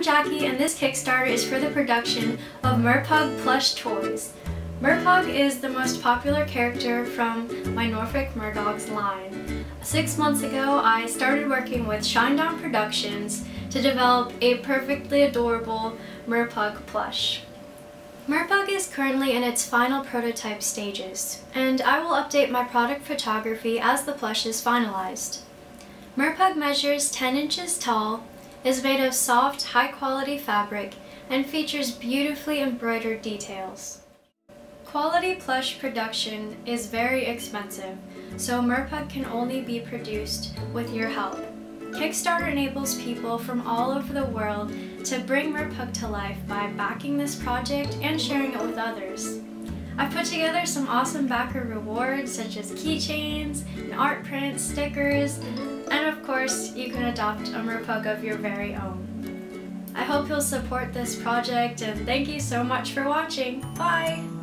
I'm Jackie and this Kickstarter is for the production of Merpug plush toys. Merpug is the most popular character from my Norfolk Merdogs line. Six months ago, I started working with Shinedown Productions to develop a perfectly adorable Merpug plush. Merpug is currently in its final prototype stages, and I will update my product photography as the plush is finalized. Merpug measures 10 inches tall, is made of soft, high-quality fabric, and features beautifully embroidered details. Quality plush production is very expensive, so Merpug can only be produced with your help. Kickstarter enables people from all over the world to bring Merpug to life by backing this project and sharing it with others. I've put together some awesome backer rewards such as keychains, and art prints, stickers, course you can adopt a Merpug of your very own. I hope you'll support this project and thank you so much for watching. Bye!